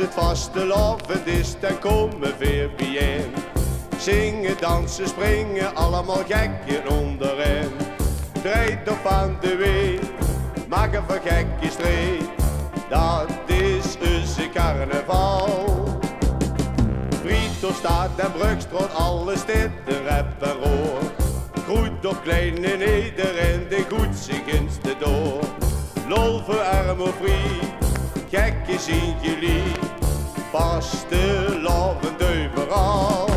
het vastelovend is, dan komen weer bijeen. Zingen, dansen, springen, allemaal gekje onderin. Drijf op aan de wee, maak een van gekjes tree. Dat is een carnaval. Frieto staat en Brugstrot, alles dit een repertoire. Groet op klein en de goed zich in de door. Lol voor arm of gek in jullie. Pas stil, lauwe deuver aan.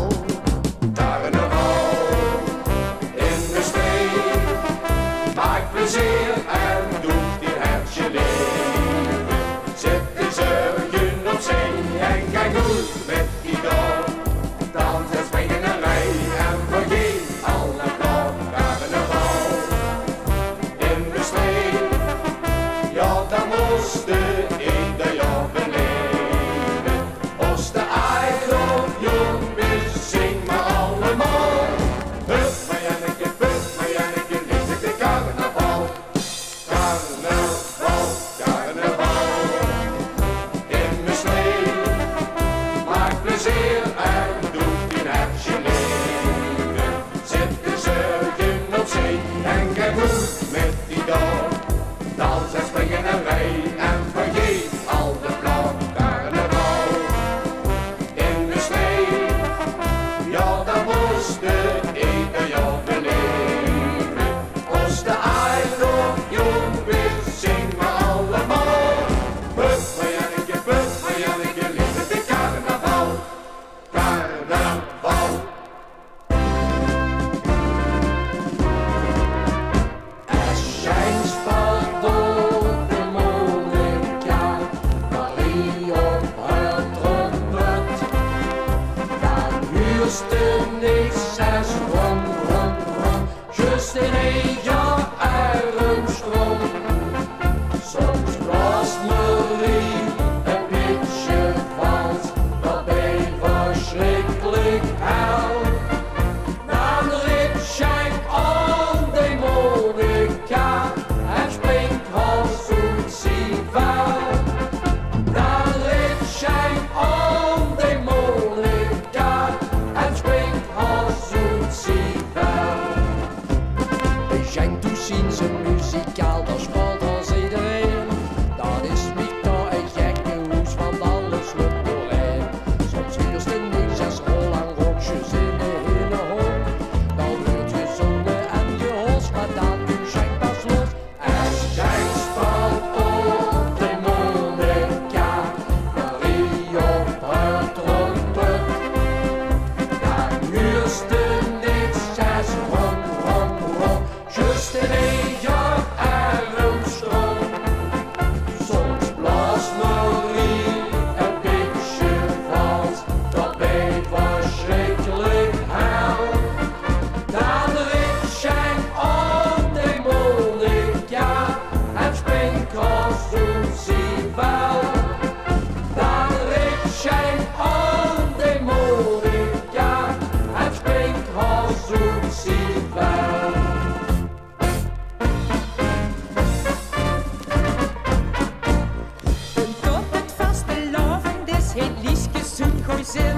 zin.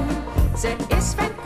Ze is van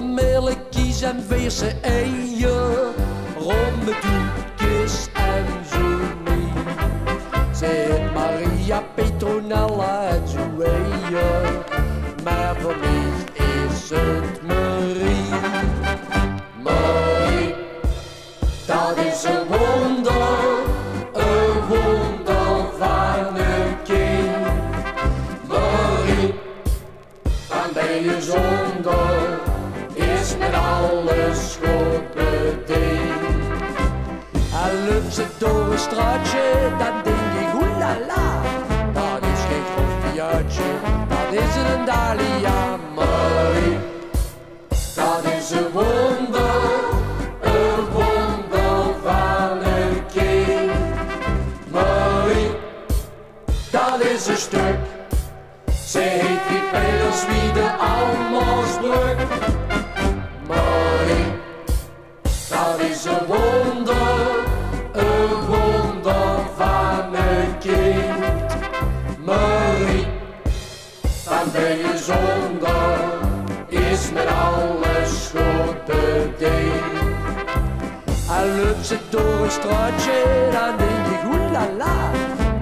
deden botermelkjes en verse eieren, ronde doekjes en zo mee. Maria Petronella en zo eieren, maar voor mij is het Marie. Straatje, dan denk ik oelala. Dat is geen groffiaatje, dat is een Dalia Marie. Dat is een wonder, een wonder van een kind. Marie, dat is een stuk. Ze heet die pedels wie de Almosbrug. Marie, dat is een wonder, zonder, is met alles goed bediend. En loopt ze door een straatje, dan denk ik oelala.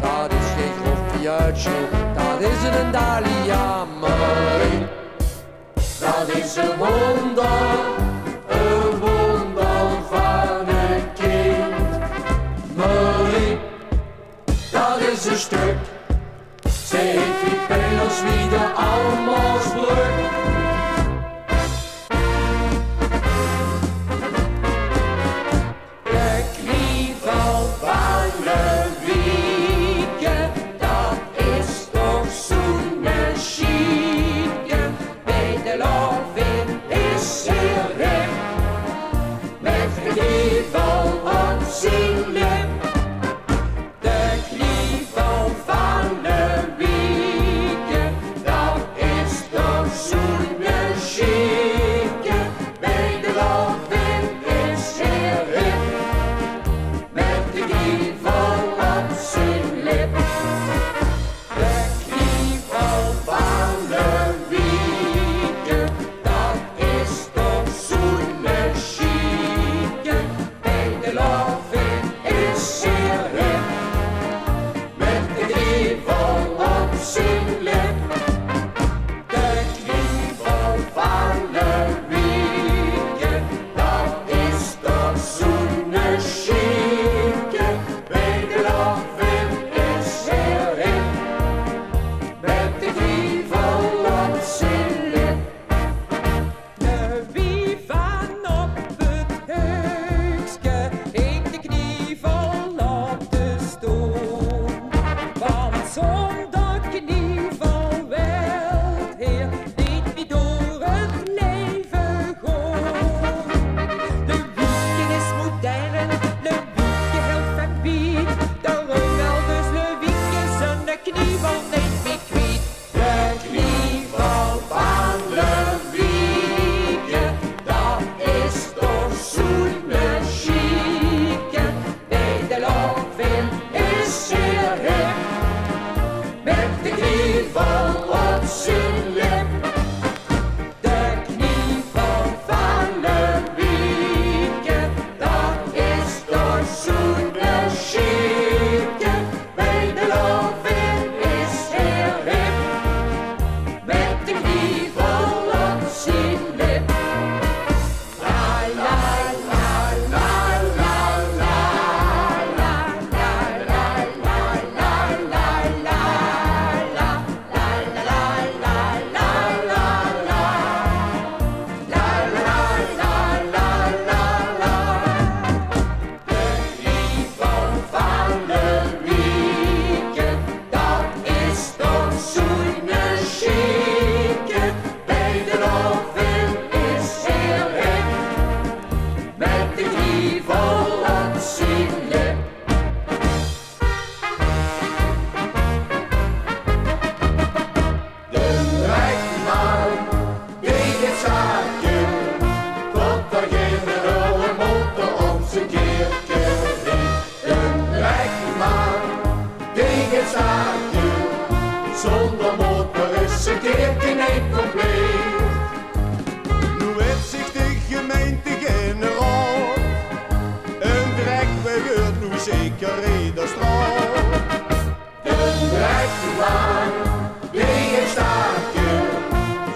Dat is geen groffiaatje, dat is een Dalia Marie. Dat is een wonder, staartje. Zonder motor is een keer geen compleet. Nu heeft zich de gemeente generaal een drek uit nu zeker in De drekbaan, die een staartje.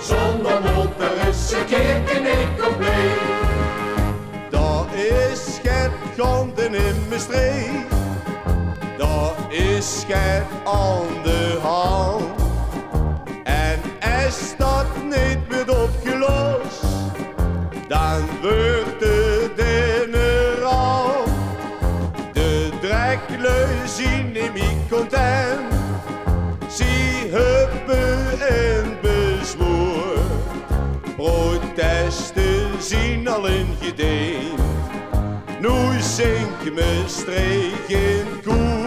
Zonder motor is een keer één compleet. Dat is het in mijn streek. Is het aan de hand. En als dat niet wordt opgelost, dan wordt de generaal. De dreklui zien niet content. Zie huppen en bezwoer. Protesten zien al in gedeen. Nu zink me streek in koer.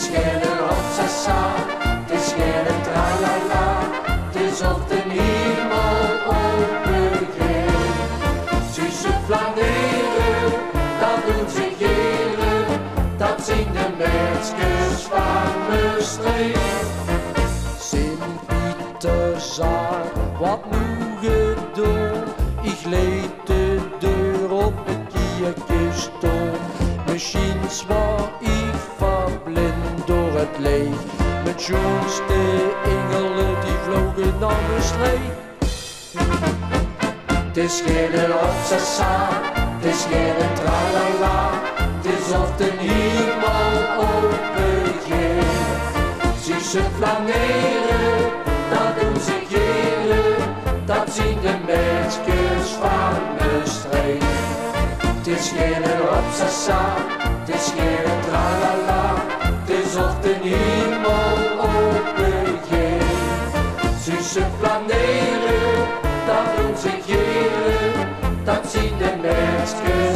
is geen obsessa, het is geen tralala, het is op de hemel opengeel. Tussen flaneren, dat doen ze geren, dat zien de meisjes van me streek. Sint-Pieter zag wat nu gedoe, ik leed de deur op de kierkje stond. Misschien zwaar Schoonste engelen die vlogen naar mijn slee. Het is geen op sassa, het is geen tralala, het is of de hemel open gaat. Zie ze flaneren, dat doen ze keren, dat zien de meisjes van de streek. Het is geen op sassa, het is geen tralala, het is of de hemel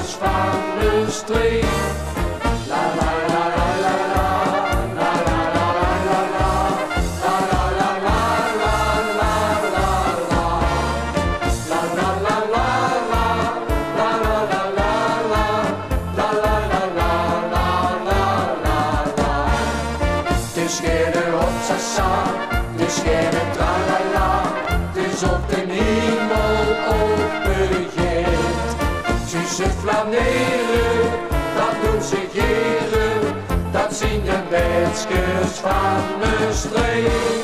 is found is clean. danske svammestreg.